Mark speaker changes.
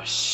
Speaker 1: gosh.